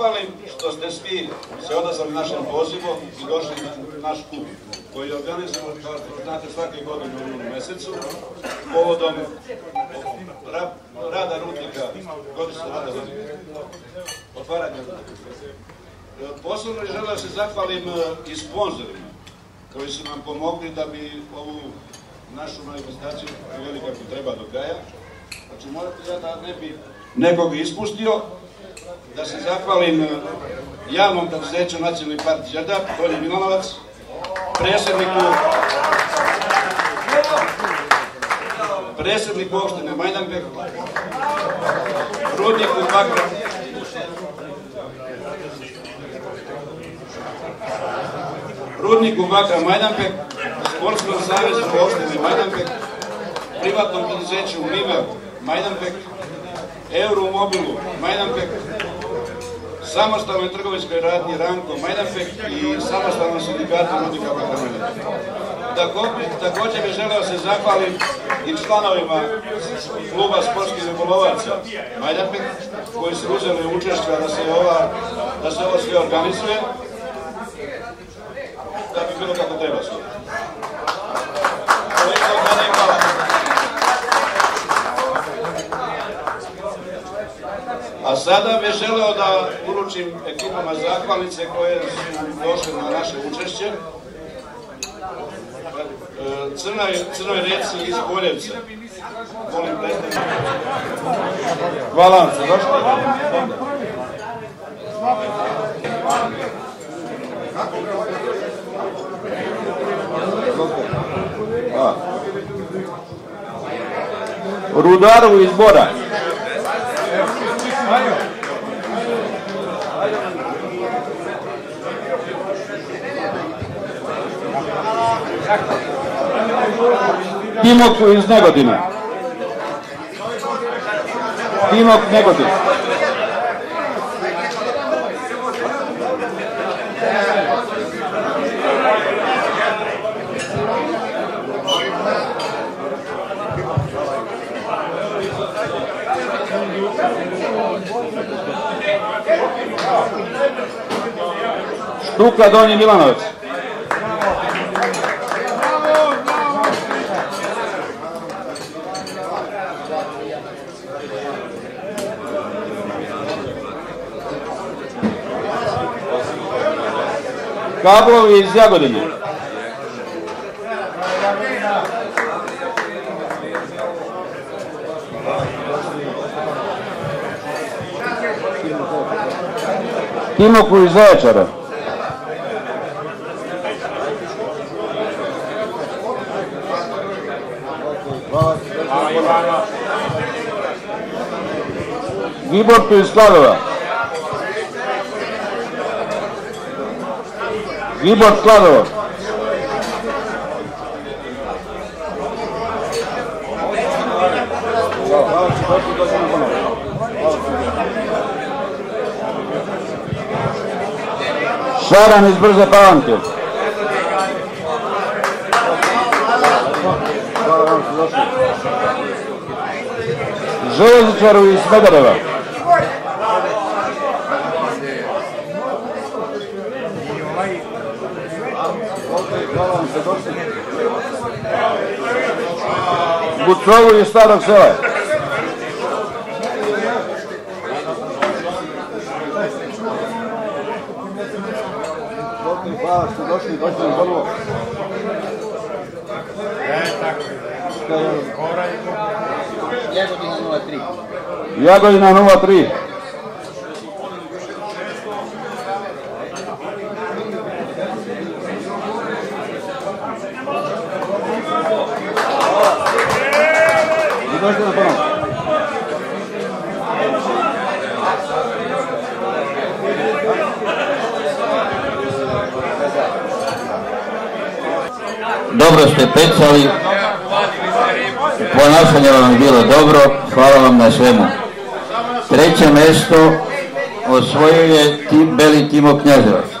zahvalim što ste svi se odazvali našem pozivu i došli na naš klub koji organizujemo, kao što znate, svake godine u mjesecu povodom rada rudnika, godišnje rada rudnika, otvaranja. Posebno da se zahvalim e, i sponzorima koji su nam pomogli da bi ovu našu manifestaciju velika kako treba do kraja. Znači morate ja da ne bi nekog ispustio, da se zahvalim e, javnom preduzeću Nacionalni park Đerdap, Dolje Milanovac, predsjedniku predsjedniku opštine Majdanbek, rudniku Bakra, rudniku Bakra Majdanbek, Sportskom savezu opštine Majdanbek, privatnom preduzeću Mimer Majdanbek, Euromobilu Majdanbek, samostalnoj trgovinskoj radnji Ranko Majdanpek i samostalnom sindikatu Rudnika Bakra Također bih želeo se zahvalim i članovima kluba sportskih ribolovaca Majdanpek koji su uzeli učešća da se ova da se ovo sve organizuje da bi bilo kako treba sve. A sada bih želeo da uručim ekipama zahvalnice koje su došle na naše učešće. E, Crnoj, Crnoj reci iz Boljevca. Molim Hvala vam se, došli. Rudarovu iz Bora. Timok iz Negodina. Timok Negodin. Štuka Donji Milanovac. Kablovi iz Jagodine. Timoku iz Zaječara. Gibortu iz Skladova. Gibor Skladovo. Šaran iz Brze Palanke. Železničaru iz Smedereva. Bucovu iz Starog sela. Hvala što došli, došli na prvo. Jagodina 03. Jagodina 03. Dobro ste pecali, ponašanje vam je bilo dobro, hvala vam na svemu. Treće mjesto osvojio Beli Timo Knjaževac.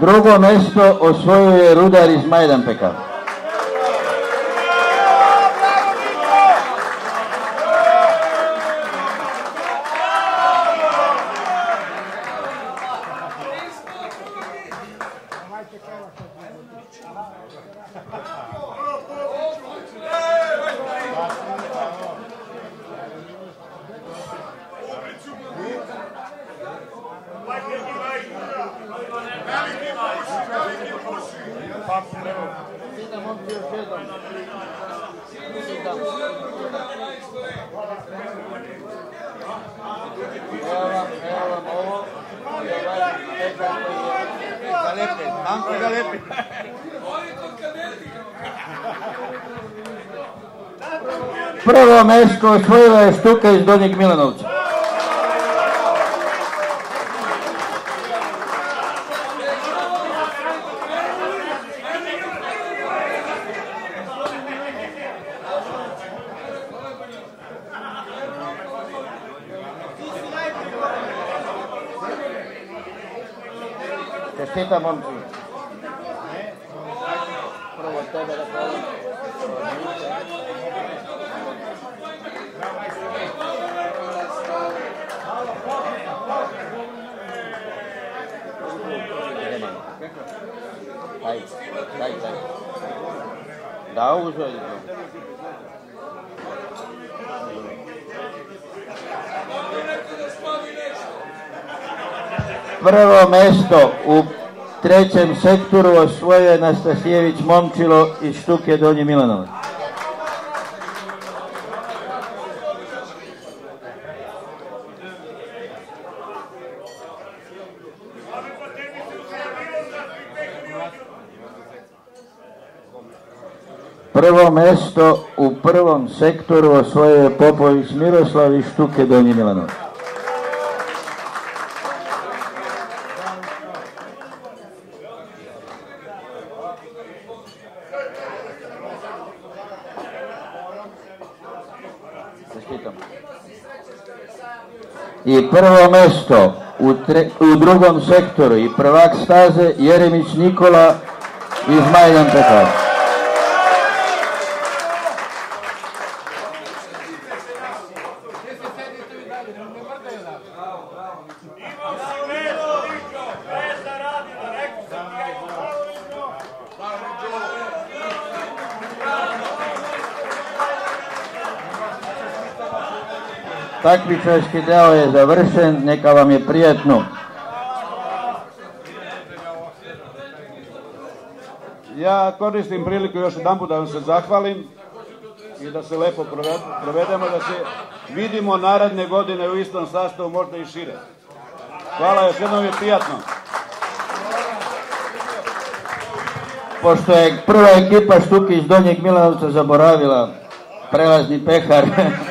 Drugo mesto osvojio je Rudar iz Majdanpeka. Prvo mesto osvojila je Štuka iz Donjeg Milanovca. Čestitam momci. Daj, daj, daj. Da, uzeli. Prvo mesto u trećem sektoru osvojio je Nastasijević Momčilo iz Štuke Donji Milanovac. Prvo mesto u prvom sektoru osvojio je Popović Miroslav iz Štuke Donji. Čestitam. I prvo mesto u, tre- u drugom sektoru i prvak staze Jeremić Nikola iz Majdanpeka. Takmičarski deo je završen, neka vam je prijetno. Ja koristim priliku još jedan da vam se zahvalim i da se lepo prove- provedemo, da se vidimo naredne godine u istom sastavu, možda i šire. Hvala, još jednom je prijatno. Pošto je prva ekipa Štuki iz Donjeg Milanovca zaboravila prelazni pehar,